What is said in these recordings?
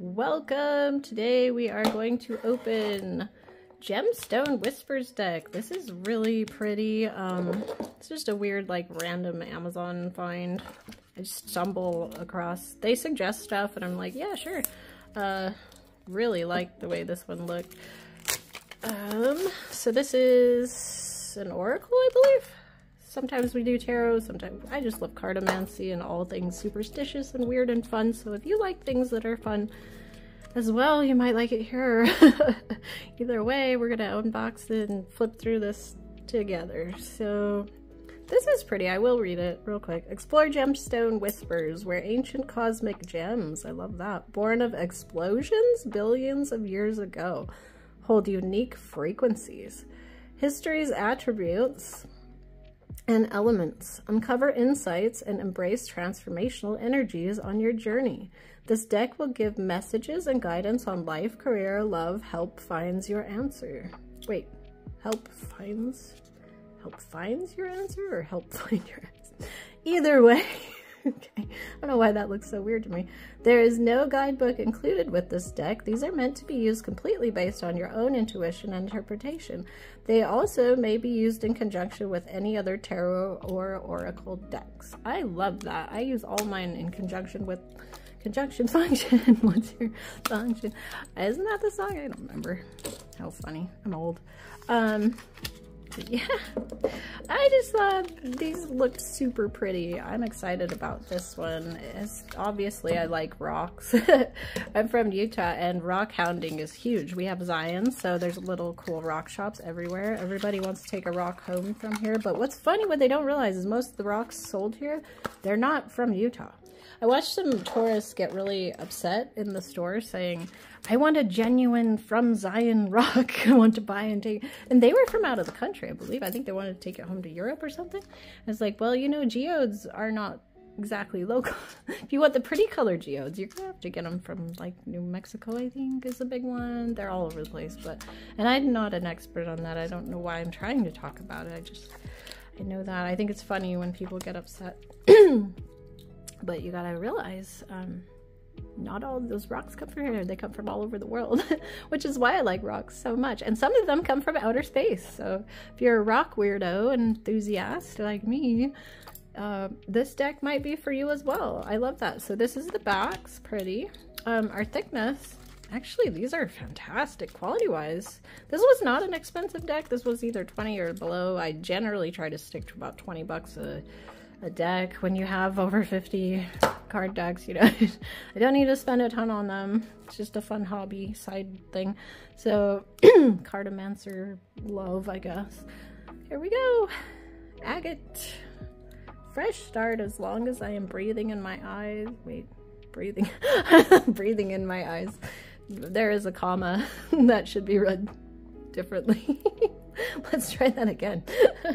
Welcome! Today we are going to open Gemstone Whispers deck. This is really pretty. Um, it's just a weird, like, random Amazon find. I just stumble across. They suggest stuff and I'm like, yeah, sure. Uh, really like the way this one looked. Um, so this is an oracle, I believe? Sometimes we do tarot, sometimes I just love cartomancy and all things superstitious and weird and fun. So if you like things that are fun as well, you might like it here. Either way, we're gonna unbox it and flip through this together. So this is pretty. I will read it real quick. Explore Gemstone Whispers, where ancient cosmic gems, I love that, born of explosions billions of years ago, hold unique frequencies. History's attributes and elements. Uncover insights and embrace transformational energies on your journey. This deck will give messages and guidance on life, career, love, help finds your answer. Wait, help finds help finds your answer or help find your answer? Either way. okay. I don't know why that looks so weird to me. There is no guidebook included with this deck. These are meant to be used completely based on your own intuition and interpretation. They also may be used in conjunction with any other tarot or oracle decks. I love that. I use all mine in conjunction with conjunction function. What's your function? Isn't that the song? I don't remember. How funny. I'm old. Um, yeah, I just thought these looked super pretty. I'm excited about this one. It's, obviously, I like rocks. I'm from Utah, and rock hounding is huge. We have Zion, so there's little cool rock shops everywhere. Everybody wants to take a rock home from here, but what's funny, what they don't realize is most of the rocks sold here, they're not from Utah. I watched some tourists get really upset in the store saying, I want a genuine from Zion rock. I want to buy and take. And they were from out of the country, I believe. I think they wanted to take it home to Europe or something. And it's like, well, you know, geodes are not exactly local. if you want the pretty colored geodes, you're gonna have to get them from like New Mexico, I think is a big one. They're all over the place, but and I'm not an expert on that. I don't know why I'm trying to talk about it. I just I know that. I think it's funny when people get upset. but you gotta realize um, not all those rocks come from here. They come from all over the world which is why i like rocks so much. And some of them come from outer space. So if you're a rock weirdo enthusiast like me uh, this deck might be for you as well. I love that. So this is the backs pretty. Um, our thickness actually these are fantastic quality wise this was not an expensive deck. This was either 20 or below. I generally try to stick to about 20 bucks a a deck when you have over 50 card decks, you know. I don't need to spend a ton on them. It's just a fun hobby side thing. So, Cartomancer love, I guess. Here we go. Agate. Fresh start as long as I am breathing in my eyes. Wait, breathing. breathing in my eyes. There is a comma that should be read differently. Let's try that again.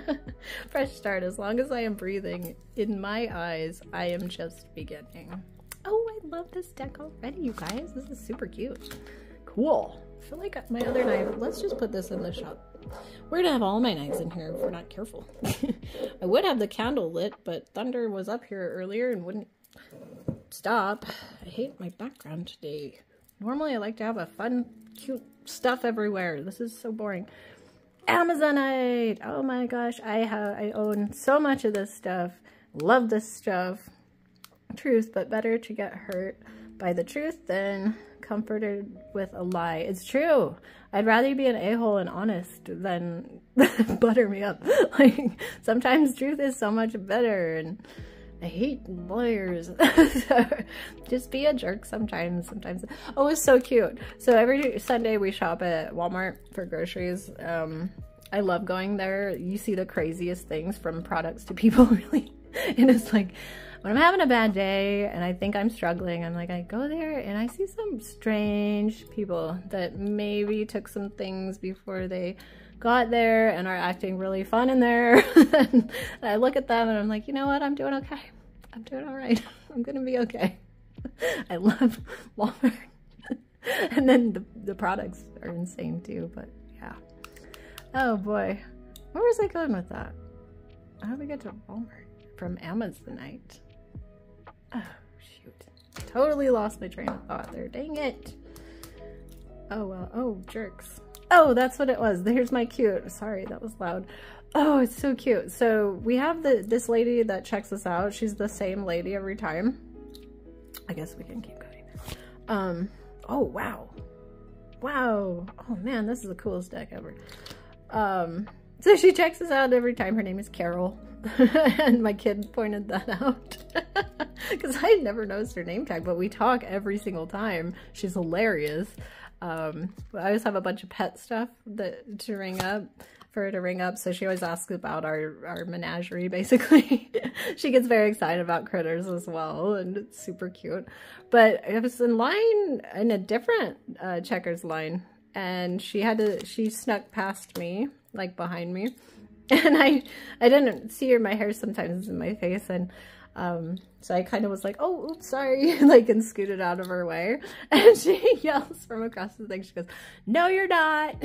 Fresh start. As long as I am breathing in my eyes, I am just beginning. Oh, I love this deck already, you guys. This is super cute. Cool. I feel like my other knife, let's just put this in the shop. We're gonna have all my knives in here if we're not careful. I would have the candle lit, but Thunder was up here earlier and wouldn't stop. I hate my background today. Normally I like to have a fun, cute stuff everywhere. This is so boring. Amazonite. Oh my gosh, I have I own so much of this stuff. Love this stuff. Truth, but better to get hurt by the truth than comforted with a lie. It's true. I'd rather be an a-hole and honest than butter me up. like sometimes truth is so much better and I hate lawyers. just be a jerk sometimes. Sometimes. Oh, it's so cute. So every Sunday we shop at Walmart for groceries. Um, I love going there. You see the craziest things from products to people, really. and it's like, when I'm having a bad day and I think I'm struggling, I'm like, I go there and I see some strange people that maybe took some things before they got there and are acting really fun in there. and I look at them and I'm like, you know what? I'm doing okay. I'm doing all right. I'm to be okay. I love Walmart. and then the, the products are insane too, but yeah. Oh boy. Where was I going with that? How do we get to Walmart? From Amazonite. Oh, shoot. totally lost my train of thought there. Dang it. Oh, well. Oh, jerks. Oh, that's what it was. There's my cute. Sorry, that was loud. Oh, it's so cute. So we have the this lady that checks us out. She's the same lady every time. I guess we can keep going. Um, oh, wow. Wow. Oh, man, this is the coolest deck ever. Um, so she checks us out every time. Her name is Carol. and my kid pointed that out. Because I never noticed her name tag, but we talk every single time. She's hilarious. Um, I always have a bunch of pet stuff that to ring up for her to ring up. So she always asks about our, our menagerie, basically. she gets very excited about critters as well, and it's super cute. But I was in line, in a different uh, checkers line, and she had to, she snuck past me, like behind me. And I, I didn't see her, my hair sometimes is in my face, and um, so I kind of was like, oh, oops, sorry, like, and scooted out of her way. And she yells from across the thing. She goes, no, you're not.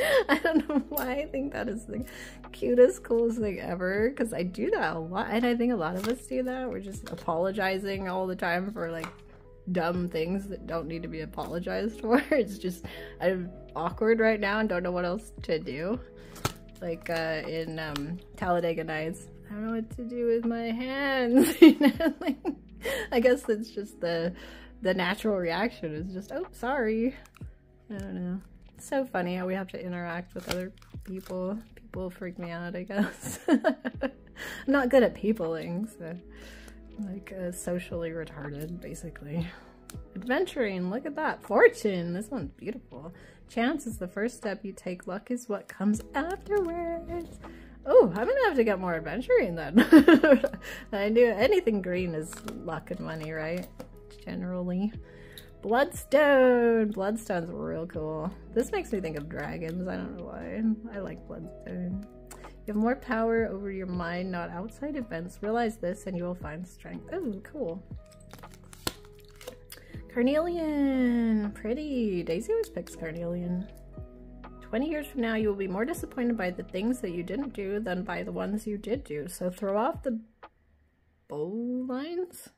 I don't know why I think that is the cutest, coolest thing ever. Because I do that a lot. And I think a lot of us do that. We're just apologizing all the time for like dumb things that don't need to be apologized for. It's just, I'm awkward right now and don't know what else to do. Like uh, in um, Talladega Nights, I don't know what to do with my hands. you know, like, I guess it's just the the natural reaction is just, oh, sorry. I don't know. So funny how we have to interact with other people. People freak me out, I guess. I'm not good at peopling, so like uh, socially retarded, basically. Adventuring, look at that. Fortune, this one's beautiful. Chance is the first step you take. Luck is what comes afterwards. Oh, I'm gonna have to get more adventuring then. I do anything green is luck and money, right? Generally. Bloodstone! Bloodstone's real cool. This makes me think of dragons. I don't know why. I like Bloodstone. You have more power over your mind, not outside events. Realize this and you will find strength. Oh, cool. Carnelian! Pretty. Daisy always picks Carnelian. 20 years from now, you will be more disappointed by the things that you didn't do than by the ones you did do. So throw off the bowlines?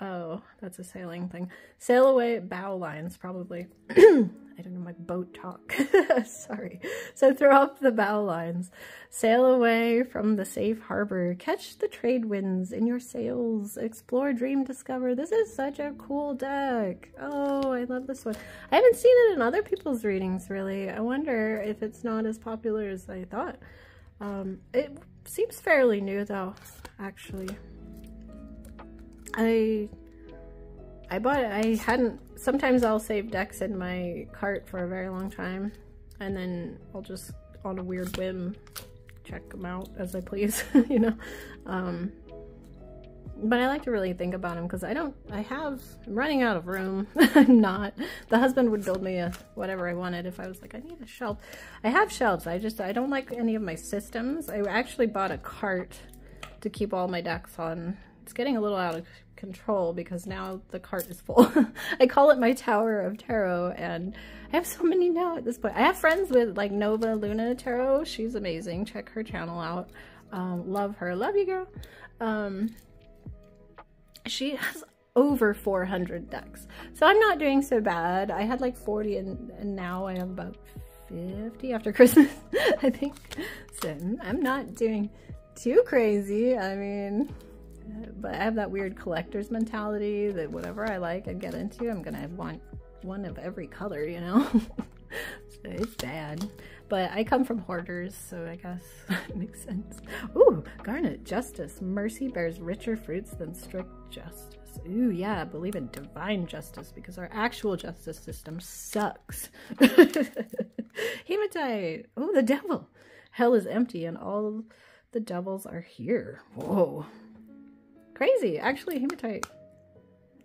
Oh, that's a sailing thing. Sail away bow lines, probably. I don't know my boat talk. Sorry. So throw off the bow lines. Sail away from the safe harbor. Catch the trade winds in your sails. Explore, dream, discover. This is such a cool deck. Oh, I love this one. I haven't seen it in other people's readings, really. I wonder if it's not as popular as I thought. Um, it seems fairly new, though, actually. I I bought it. I hadn't. Sometimes I'll save decks in my cart for a very long time, and then I'll just on a weird whim check them out as I please, you know. Um, but I like to really think about them because I don't. I have. I'm running out of room. I'm not. The husband would build me a whatever I wanted if I was like I need a shelf. I have shelves. I just I don't like any of my systems. I actually bought a cart to keep all my decks on it's getting a little out of control because now the cart is full. I call it my Tower of Tarot and I have so many now at this point. I have friends with like Nova Luna Tarot. She's amazing. Check her channel out. Um, love her. Love you, girl. Um, she has over 400 decks. So I'm not doing so bad. I had like 40 and, and now I have about 50 after Christmas, I think. So I'm not doing too crazy. I mean, but I have that weird collector's mentality that whatever I like and get into, I'm gonna want one of every color, you know? so it's bad. But I come from hoarders, so I guess it makes sense. Ooh, Garnet, Justice. Mercy bears richer fruits than strict justice. Ooh, yeah, I believe in divine justice because our actual justice system sucks. Hematite. Oh, the devil. Hell is empty and all the devils are here. Whoa. Crazy. Actually, hematite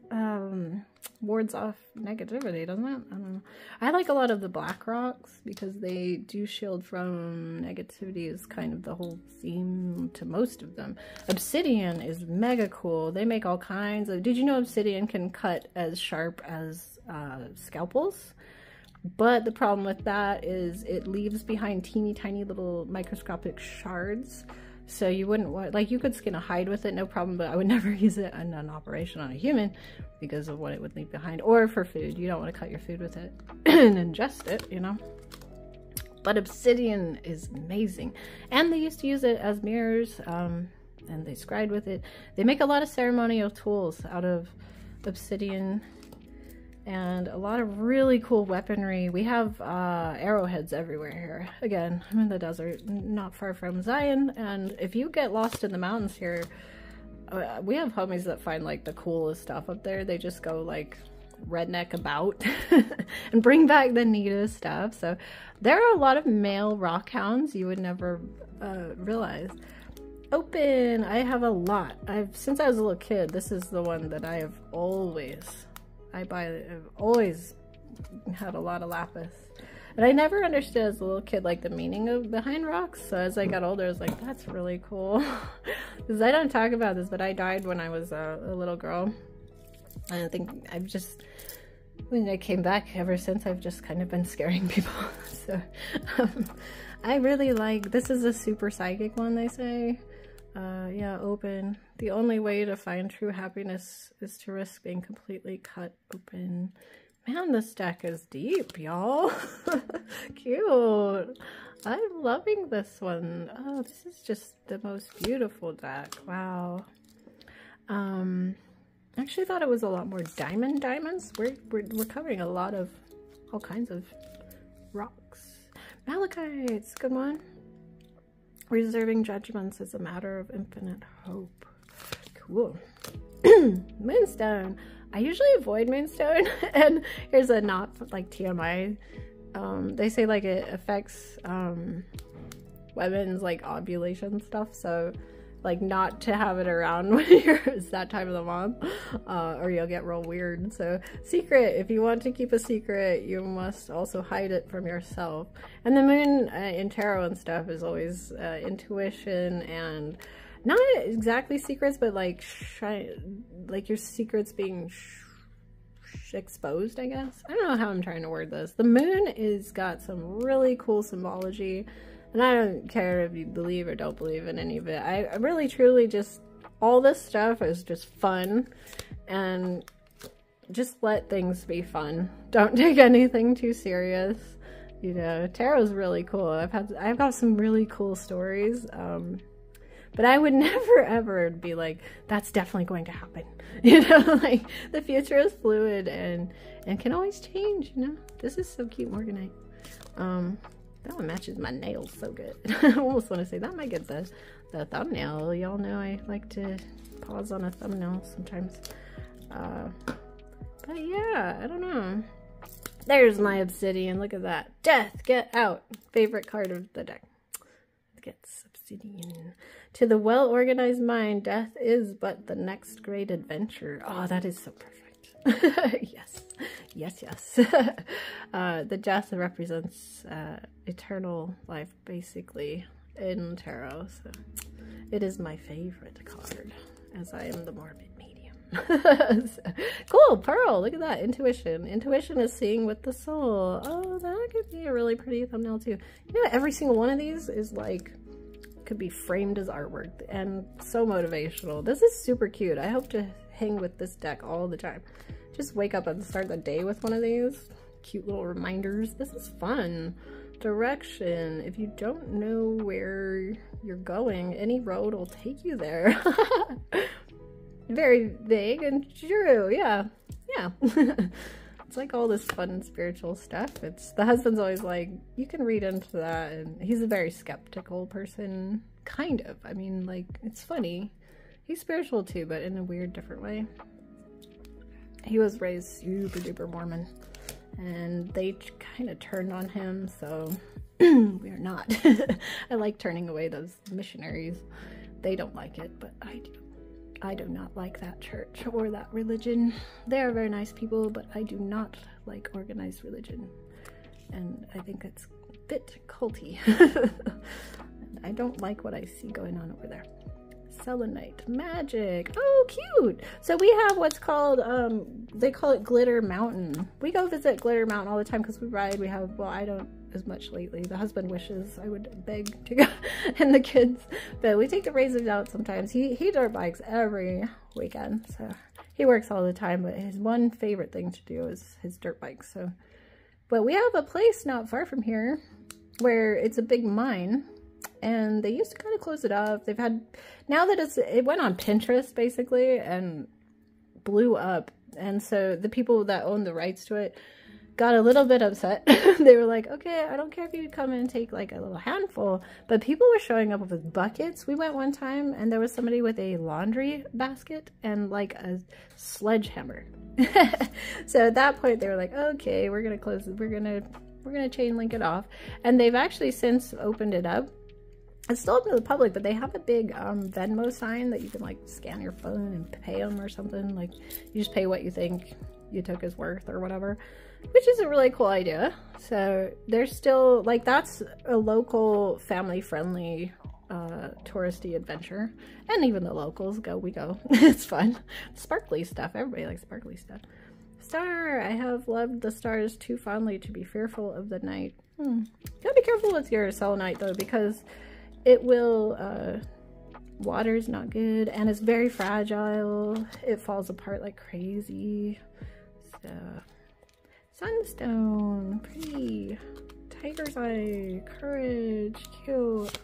um, wards off negativity, doesn't it? I don't know. I like a lot of the black rocks because they do shield from negativity is kind of the whole theme to most of them. Obsidian is mega cool. They make all kinds of... Did you know obsidian can cut as sharp as uh, scalpels? But the problem with that is it leaves behind teeny tiny little microscopic shards So you wouldn't want, like you could skin a hide with it, no problem, but I would never use it in an operation on a human because of what it would leave behind. Or for food, you don't want to cut your food with it and ingest it, you know? But obsidian is amazing. And they used to use it as mirrors, um, and they scried with it. They make a lot of ceremonial tools out of obsidian and a lot of really cool weaponry. We have uh, arrowheads everywhere here. Again, I'm in the desert, not far from Zion, and if you get lost in the mountains here, uh, we have homies that find like the coolest stuff up there. They just go like redneck about and bring back the neatest stuff. So there are a lot of male rock hounds you would never uh, realize. Open, I have a lot. I've since I was a little kid. This is the one that I have always I buy, I've always had a lot of lapis. But I never understood as a little kid like the meaning of behind rocks. So as I got older, I was like, that's really cool. Because I don't talk about this, but I died when I was a, a little girl. And I think I've just, when I came back ever since, I've just kind of been scaring people. so um, I really like, this is a super psychic one, they say. Uh, yeah, open. The only way to find true happiness is to risk being completely cut open. Man, this deck is deep, y'all. Cute. I'm loving this one. Oh, this is just the most beautiful deck. Wow. Um, I actually thought it was a lot more diamond diamonds. We're, we're, we're covering a lot of all kinds of rocks. Malachites, good one. Reserving judgments is a matter of infinite hope. Cool. moonstone. I usually avoid moonstone, and here's a not like TMI. Um, they say like it affects um, women's like ovulation stuff, so like not to have it around when you're it's that time of the month uh, or you'll get real weird. So secret if you want to keep a secret you must also hide it from yourself. And the moon uh, in tarot and stuff is always uh, intuition and not exactly secrets but like like your secrets being exposed i guess. I don't know how i'm trying to word this. The moon is got some really cool symbology and I don't care if you believe or don't believe in any of it. I, really truly just, all this stuff is just fun. And just let things be fun. Don't take anything too serious. You know, tarot's really cool. I've had, I've got some really cool stories. Um, but I would never ever be like, that's definitely going to happen. You know, like the future is fluid and, and can always change, you know? This is so cute, Morganite. Um, that one matches my nails so good. I almost want to say that might get the, the thumbnail. Y'all know I like to pause on a thumbnail sometimes. Uh, but yeah, I don't know. There's my obsidian. Look at that. Death, get out. Favorite card of the deck. Gets obsidian. To the well-organized mind, death is but the next great adventure. Oh, that is so perfect. yes. Yes, yes. uh, the death represents uh, eternal life, basically, in tarot. So it is my favorite card, as I am the morbid medium. so, cool, Pearl. Look at that. Intuition. Intuition is seeing with the soul. Oh, that could be a really pretty thumbnail, too. You know, every single one of these is like could be framed as artwork and so motivational. This is super cute. I hope to hang with this deck all the time. Just wake up and start the day with one of these. Cute little reminders. This is fun. Direction. If you don't know where you're going, any road will take you there. Very vague and true. Yeah. Yeah. it's like all this fun spiritual stuff. It's the husband's always like, you can read into that and he's a very skeptical person. Kind of. I mean, like, it's funny. He's spiritual too, but in a weird, different way. He was raised super duper Mormon and they kind of turned on him so we're not. I like turning away those missionaries. They don't like it but I do. I do not like that church or that religion. They are very nice people but I do not like organized religion. And I think it's a bit culty. I don't like what I see going on over there Selenite magic. Oh, cute. So we have what's called, um, they call it Glitter Mountain. We go visit Glitter Mountain all the time because we ride. We have, well, I don't as much lately. The husband wishes I would beg to go and the kids, but we take the razors out sometimes. He, he dirt bikes every weekend. So he works all the time, but his one favorite thing to do is his dirt bike. So, but we have a place not far from here where it's a big mine and they used to kind of close it off. They've had, now that it's, it went on Pinterest basically and blew up. And so the people that own the rights to it got a little bit upset. they were like, okay, I don't care if you come and take like a little handful, but people were showing up with buckets. We went one time and there was somebody with a laundry basket and like a sledgehammer. so at that point they were like, okay, we're going to close. We're going to, we're going to chain link it off. And they've actually since opened it up it's still open to the public, but they have a big um, Venmo sign that you can like scan your phone and pay them or something. Like you just pay what you think you took is worth or whatever, which is a really cool idea. So there's still like that's a local family friendly uh, touristy adventure. And even the locals go, we go. it's fun. Sparkly stuff. Everybody likes sparkly stuff. Star, I have loved the stars too fondly to be fearful of the night. Hmm. Gotta be careful with your selenite though, because it will, uh, is not good and it's very fragile. It falls apart like crazy. So, sunstone, pretty. Tiger's eye, courage, cute.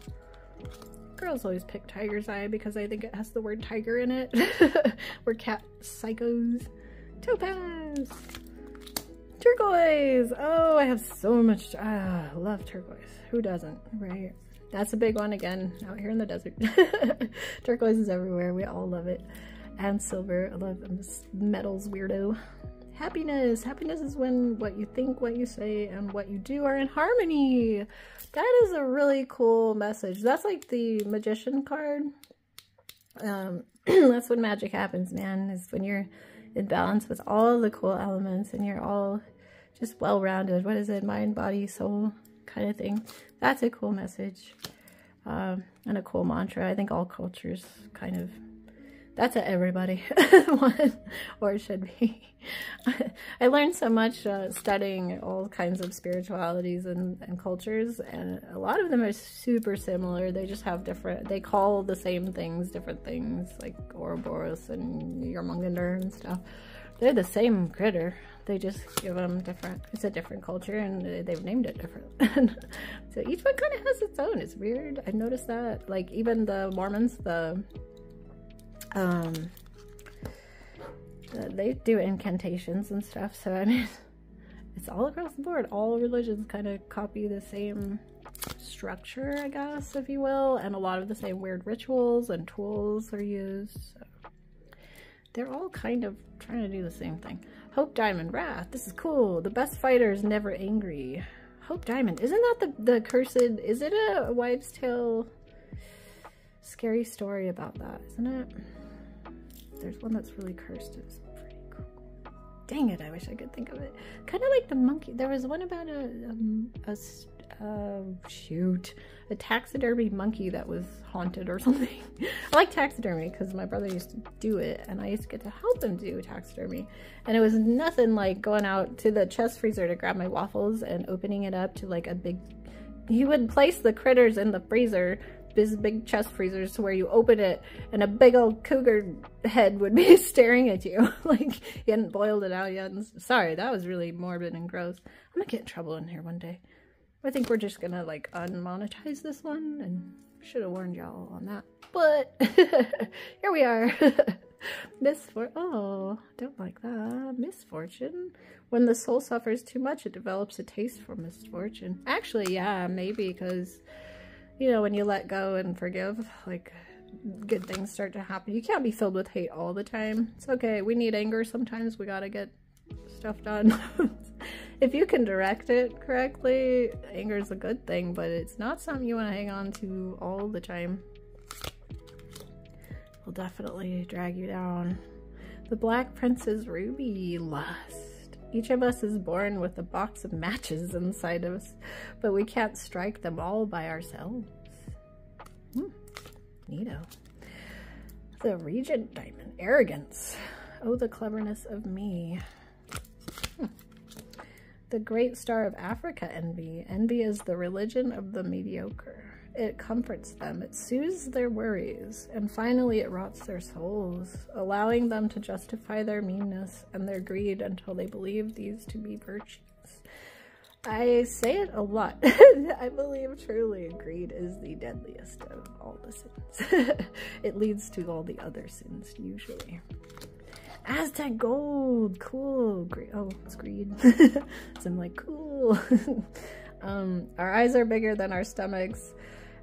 Girls always pick tiger's eye because I think it has the word tiger in it. We're cat psychos. Topaz. Turquoise. Oh, I have so much. Ah, love turquoise. Who doesn't, right? That's a big one again, out here in the desert. Turquoise is everywhere. We all love it. And silver. I love metals weirdo. Happiness. Happiness is when what you think, what you say, and what you do are in harmony. That is a really cool message. That's like the magician card. Um, that's when magic happens, man, is when you're in balance with all the cool elements and you're all just well-rounded. What is it? Mind, body, soul kind of thing. That's a cool message um, and a cool mantra. I think all cultures kind of, that's a everybody one, or should be. I learned so much uh, studying all kinds of spiritualities and, and cultures, and a lot of them are super similar. They just have different, they call the same things different things, like Ouroboros and Jormungandr and stuff. They're the same critter they just give them different it's a different culture and they've named it different. So each one kind of has its own. It's weird. I noticed that like even the mormons the um they do incantations and stuff. So i mean it's all across the board. All religions kind of copy the same structure i guess if you will. And a lot of the same weird rituals and tools are used. So they're all kind of trying to do the same thing Hope Diamond, Wrath. This is cool. The best fighter is never angry. Hope Diamond. Isn't that the, the cursed... Is it a Wives' Tale scary story about that? Isn't it? There's one that's really cursed. It's pretty cool. Dang it, I wish I could think of it. Kind of like the monkey. There was one about a, um, a, uh, shoot, a taxidermy monkey that was haunted or something. I like taxidermy because my brother used to do it and I used to get to help him do taxidermy. And it was nothing like going out to the chest freezer to grab my waffles and opening it up to like a big, he would place the critters in the freezer this big chest freezers to where you open it and a big old cougar head would be staring at you like you hadn't boiled it out yet. Sorry, that was really morbid and gross. I'm gonna get in trouble in here one day. I think we're just gonna like unmonetize this one and should have warned y'all on that. But here we are. Misfortune. Oh, don't like that. Misfortune. When the soul suffers too much, it develops a taste for misfortune. Actually, yeah, maybe because, you know, when you let go and forgive, like, good things start to happen. You can't be filled with hate all the time. It's okay. We need anger sometimes. We gotta get stuff done. if you can direct it correctly, anger is a good thing, but it's not something you want to hang on to all the time. Will definitely drag you down. The Black Prince's Ruby Lust. Each of us is born with a box of matches inside of us, but we can't strike them all by ourselves. Hmm. Neato. The Regent Diamond. Arrogance. Oh, the cleverness of me. The Great Star of Africa Envy. Envy is the religion of the mediocre. It comforts them, it soothes their worries, and finally it rots their souls, allowing them to justify their meanness and their greed until they believe these to be virtues. I say it a lot. I believe truly greed is the deadliest of all the sins. it leads to all the other sins, usually. Aztec gold, cool. Great. Oh, it's green. so I'm like, cool. um, our eyes are bigger than our stomachs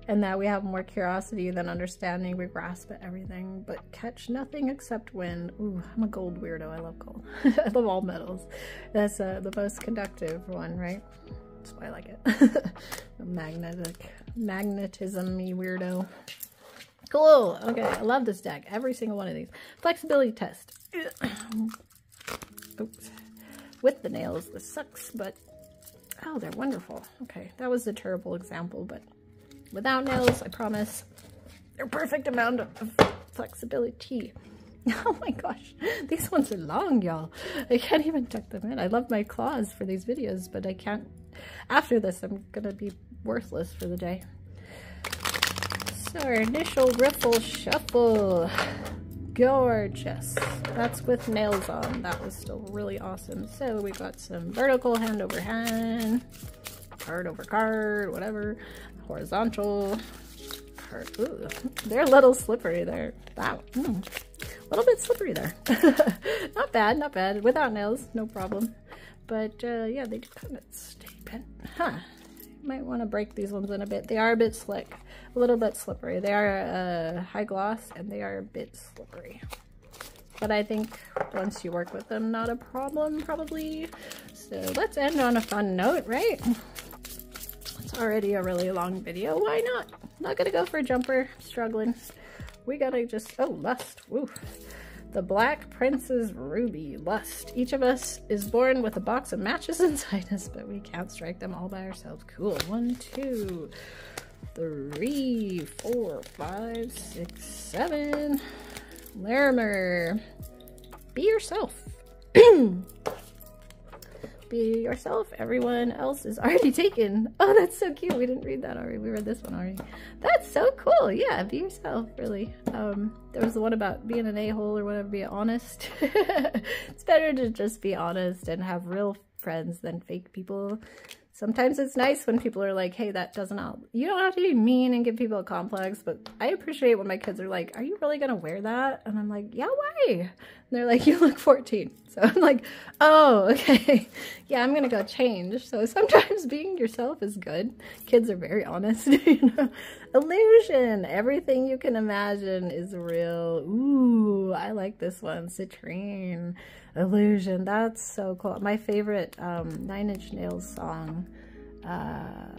and that we have more curiosity than understanding. We grasp at everything, but catch nothing except wind. Ooh, I'm a gold weirdo. I love gold. I love all metals. That's uh, the most conductive one, right? That's why I like it. magnetic, magnetism-y weirdo. Cool. Okay, I love this deck. Every single one of these. Flexibility test. With the nails, this sucks, but oh, they're wonderful. Okay, that was a terrible example, but without nails, I promise. They're perfect amount of flexibility. Oh my gosh, these ones are long, y'all. I can't even tuck them in. I love my claws for these videos, but I can't. After this, I'm gonna be worthless for the day. So our initial riffle shuffle. Gorgeous. That's with nails on. That was still really awesome. So we got some vertical hand over hand, card over card, whatever horizontal. Ooh, they're a little slippery there. Wow, mm, a little bit slippery there. not bad, not bad. Without nails, no problem. But uh, yeah, they do kind of stay bent. Huh. Might want to break these ones in a bit. They are a bit slick, a little bit slippery. They are uh, high gloss and they are a bit slippery. But I think once you work with them, not a problem probably. So let's end on a fun note, right? It's already a really long video. Why not? Not gonna go for a jumper. Struggling. We gotta just... Oh, lust. Woo. The Black Prince's Ruby. Lust. Each of us is born with a box of matches inside us, but we can't strike them all by ourselves. Cool. One, two, three, four, five, six, seven. Larimar. Be yourself. be yourself. Everyone else is already taken. Oh, that's so cute. We didn't read that already. We read this one already. That's so cool. Yeah, be yourself, really. Um, there was the one about being an a-hole or whatever, be honest. it's better to just be honest and have real friends than fake people sometimes it's nice when people are like, hey, that doesn't all, You don't have to be mean and give people a complex, but I appreciate when my kids are like, are you really going to wear that? And I'm like, yeah, why? They're like, you look 14. So I'm like, oh, okay. yeah, I'm going to go change. So sometimes being yourself is good. Kids are very honest. you know? Illusion. Everything you can imagine is real. Ooh, I like this one. Citrine. Illusion. That's so cool. My favorite um, Nine Inch Nails song. Uh,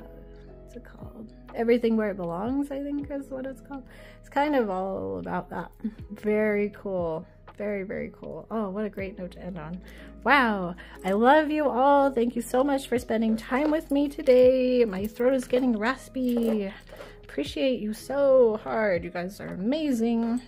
what's it called? Everything Where It Belongs, I think is what it's called. It's kind of all about that. Very cool. Very, very cool. Oh, what a great note to end on. Wow. I love you all. Thank you so much for spending time with me today. My throat is getting raspy. Appreciate you so hard. You guys are amazing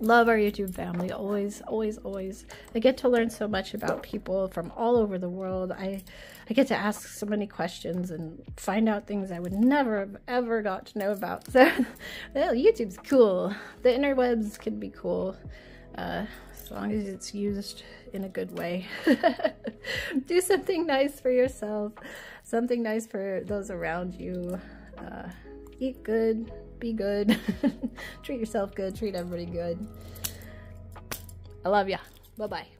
love our YouTube family. Always, always, always. I get to learn so much about people from all over the world. I, I get to ask so many questions and find out things I would never have ever got to know about. So, well, YouTube's cool. The interwebs can be cool. Uh, as long as it's used in a good way. Do something nice for yourself. Something nice for those around you. Uh, eat good, be good, treat yourself good, treat everybody good. I love ya. Bye bye.